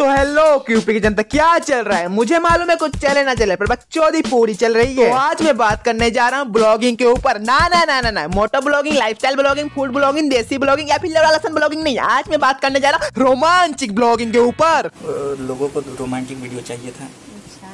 तो hello QP की जनता क्या चल रहा है? मुझे मालूम है कुछ चले ना चले पर बकचोदी पूरी चल रही है। तो आज मैं बात करने जा रहा हूँ ब्लॉगिंग के ऊपर। ना ना ना ना ना moto blogging lifestyle blogging food blogging desi blogging या फिर लड़ासन ब्लॉगिंग नहीं। आज मैं बात करने जा रहा हूँ रोमांचिक ब्लॉगिंग के ऊपर। लोगों को रोमांटिक वीडियो चाहिए था। अच्छा।